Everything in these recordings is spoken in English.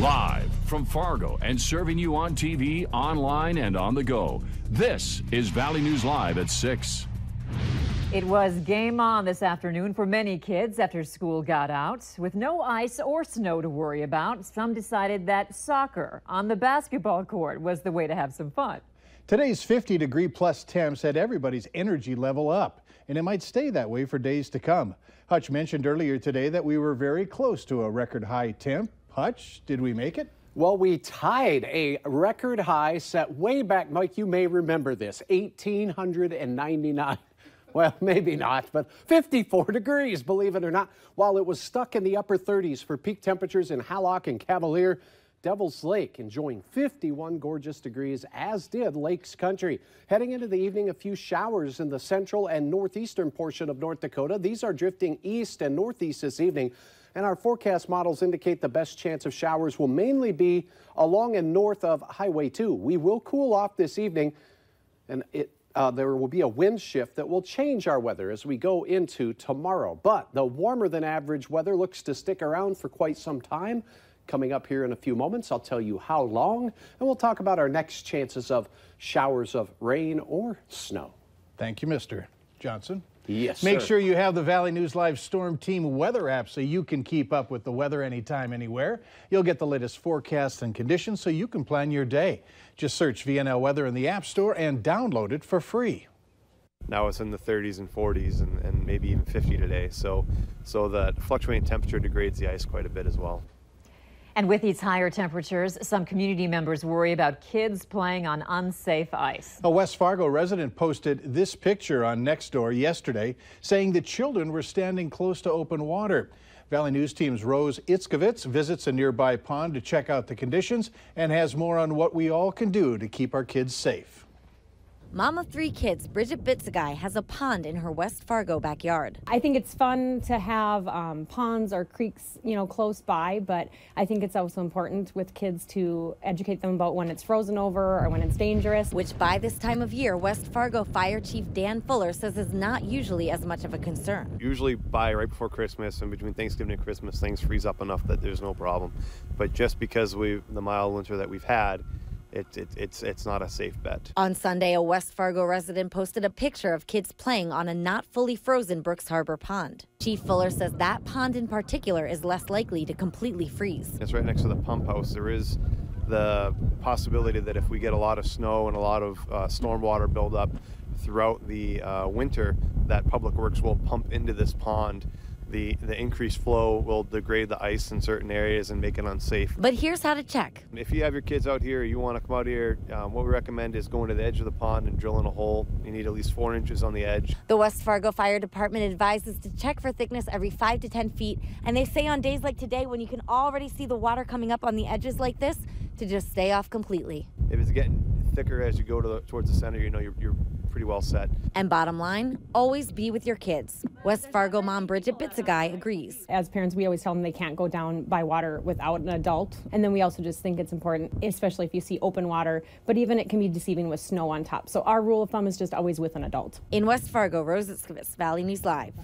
Live from Fargo and serving you on TV, online, and on the go. This is Valley News Live at 6. It was game on this afternoon for many kids after school got out. With no ice or snow to worry about, some decided that soccer on the basketball court was the way to have some fun. Today's 50 degree plus temps had everybody's energy level up, and it might stay that way for days to come. Hutch mentioned earlier today that we were very close to a record high temp. Hutch, did we make it? Well, we tied a record high set way back, Mike, you may remember this, 1899. Well, maybe not, but 54 degrees, believe it or not. While it was stuck in the upper 30s for peak temperatures in Hallock and Cavalier, Devil's Lake enjoying 51 gorgeous degrees, as did Lakes Country. Heading into the evening, a few showers in the central and northeastern portion of North Dakota. These are drifting east and northeast this evening. And our forecast models indicate the best chance of showers will mainly be along and north of Highway 2. We will cool off this evening, and it uh, there will be a wind shift that will change our weather as we go into tomorrow. But the warmer than average weather looks to stick around for quite some time. Coming up here in a few moments, I'll tell you how long, and we'll talk about our next chances of showers of rain or snow. Thank you, Mr. Johnson. Yes, Make sir. sure you have the Valley News Live Storm Team weather app so you can keep up with the weather anytime, anywhere. You'll get the latest forecasts and conditions so you can plan your day. Just search VNL Weather in the App Store and download it for free. Now it's in the 30s and 40s and, and maybe even 50 today. So, so that fluctuating temperature degrades the ice quite a bit as well. And with these higher temperatures, some community members worry about kids playing on unsafe ice. A West Fargo resident posted this picture on Nextdoor yesterday saying the children were standing close to open water. Valley News Team's Rose Itzkovitz visits a nearby pond to check out the conditions and has more on what we all can do to keep our kids safe. Mom of three kids, Bridget Bitsagai, has a pond in her West Fargo backyard. I think it's fun to have um, ponds or creeks, you know, close by, but I think it's also important with kids to educate them about when it's frozen over or when it's dangerous. Which by this time of year, West Fargo Fire Chief Dan Fuller says is not usually as much of a concern. Usually by right before Christmas and between Thanksgiving and Christmas, things freeze up enough that there's no problem. But just because we the mild winter that we've had, it, it, it's it's not a safe bet. On Sunday, a West Fargo resident posted a picture of kids playing on a not fully frozen Brooks Harbor pond. Chief Fuller says that pond in particular is less likely to completely freeze. It's right next to the pump house. There is the possibility that if we get a lot of snow and a lot of uh, storm water buildup throughout the uh, winter, that Public Works will pump into this pond the, the increased flow will degrade the ice in certain areas and make it unsafe. But here's how to check. If you have your kids out here, you want to come out here, um, what we recommend is going to the edge of the pond and drilling a hole. You need at least four inches on the edge. The West Fargo Fire Department advises to check for thickness every five to 10 feet. And they say on days like today, when you can already see the water coming up on the edges like this, to just stay off completely. If it's getting thicker as you go to the, towards the center, you know you're, you're pretty well set. And bottom line, always be with your kids. West Fargo mom Bridget Bitsagai agrees. As parents, we always tell them they can't go down by water without an adult. And then we also just think it's important, especially if you see open water, but even it can be deceiving with snow on top. So our rule of thumb is just always with an adult. In West Fargo, Rose Itzkovitz, Valley News Live.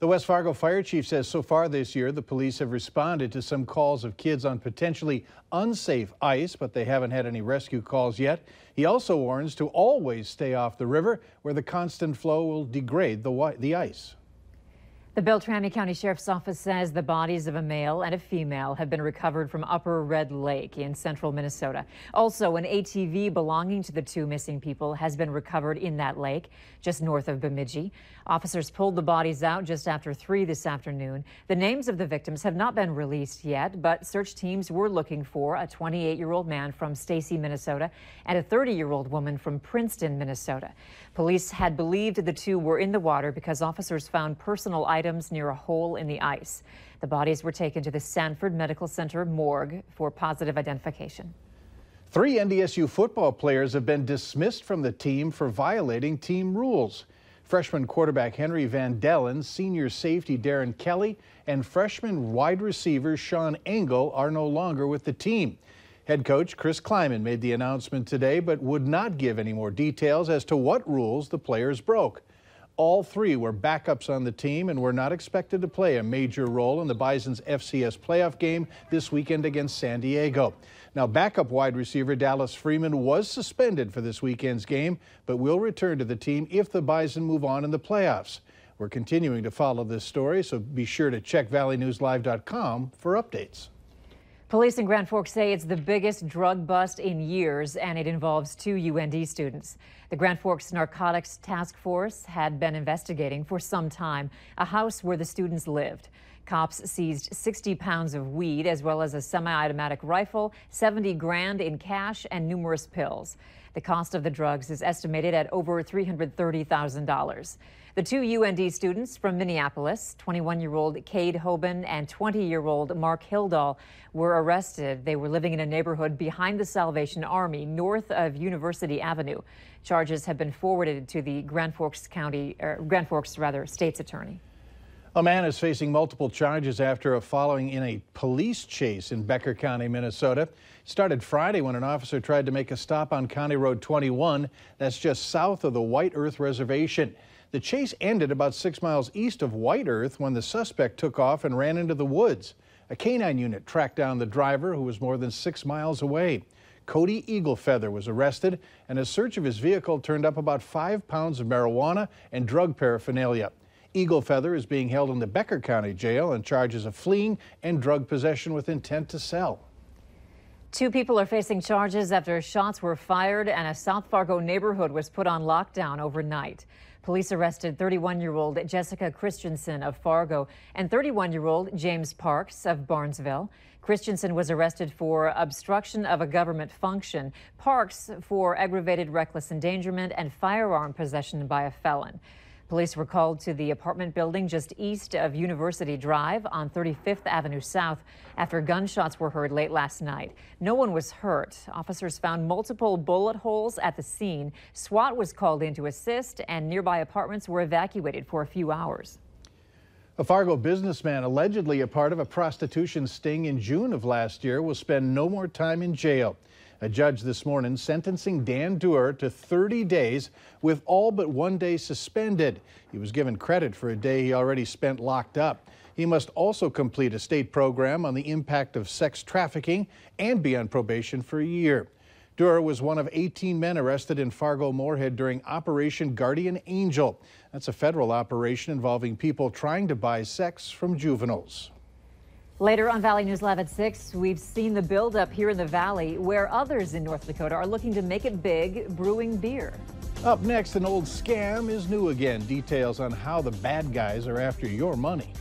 The West Fargo Fire Chief says so far this year, the police have responded to some calls of kids on potentially unsafe ice, but they haven't had any rescue calls yet. He also warns to always stay off the river where the constant flow will degrade the, the ice. The Beltrami County Sheriff's Office says the bodies of a male and a female have been recovered from Upper Red Lake in central Minnesota. Also, an ATV belonging to the two missing people has been recovered in that lake just north of Bemidji. Officers pulled the bodies out just after 3 this afternoon. The names of the victims have not been released yet, but search teams were looking for a 28-year-old man from Stacy, Minnesota, and a 30-year-old woman from Princeton, Minnesota. Police had believed the two were in the water because officers found personal items near a hole in the ice. The bodies were taken to the Sanford Medical Center morgue for positive identification. Three NDSU football players have been dismissed from the team for violating team rules. Freshman quarterback Henry Van Dellen, senior safety Darren Kelly, and freshman wide receiver Sean Engel are no longer with the team. Head coach Chris Klieman made the announcement today, but would not give any more details as to what rules the players broke. All three were backups on the team and were not expected to play a major role in the Bison's FCS playoff game this weekend against San Diego. Now, backup wide receiver Dallas Freeman was suspended for this weekend's game, but will return to the team if the Bison move on in the playoffs. We're continuing to follow this story, so be sure to check valleynewslive.com for updates. Police in Grand Forks say it's the biggest drug bust in years, and it involves two UND students. The Grand Forks Narcotics Task Force had been investigating for some time a house where the students lived. Cops seized 60 pounds of weed as well as a semi-automatic rifle, 70 grand in cash, and numerous pills. The cost of the drugs is estimated at over $330,000. The two UND students from Minneapolis, 21 year old Cade Hoban and 20 year old Mark Hildahl, were arrested. They were living in a neighborhood behind the Salvation Army, north of University Avenue. Charges have been forwarded to the Grand Forks County, er, Grand Forks, rather, state's attorney. A man is facing multiple charges after a following in a police chase in Becker County, Minnesota. Started Friday when an officer tried to make a stop on County Road 21. That's just south of the White Earth Reservation. The chase ended about six miles east of White Earth when the suspect took off and ran into the woods. A canine unit tracked down the driver who was more than six miles away. Cody Eaglefeather was arrested and a search of his vehicle turned up about five pounds of marijuana and drug paraphernalia. Eaglefeather is being held in the Becker County Jail on charges of fleeing and drug possession with intent to sell. Two people are facing charges after shots were fired and a South Fargo neighborhood was put on lockdown overnight. Police arrested 31 year old Jessica Christensen of Fargo and 31 year old James Parks of Barnesville. Christensen was arrested for obstruction of a government function, Parks for aggravated reckless endangerment and firearm possession by a felon. Police were called to the apartment building just east of University Drive on 35th Avenue South after gunshots were heard late last night. No one was hurt. Officers found multiple bullet holes at the scene. SWAT was called in to assist, and nearby apartments were evacuated for a few hours. A Fargo businessman allegedly a part of a prostitution sting in June of last year will spend no more time in jail. A judge this morning sentencing Dan Duer to 30 days with all but one day suspended. He was given credit for a day he already spent locked up. He must also complete a state program on the impact of sex trafficking and be on probation for a year. Duerr was one of 18 men arrested in Fargo Moorhead during Operation Guardian Angel. That's a federal operation involving people trying to buy sex from juveniles. Later on Valley News Live at 6, we've seen the buildup here in the Valley where others in North Dakota are looking to make it big brewing beer. Up next, an old scam is new again. Details on how the bad guys are after your money.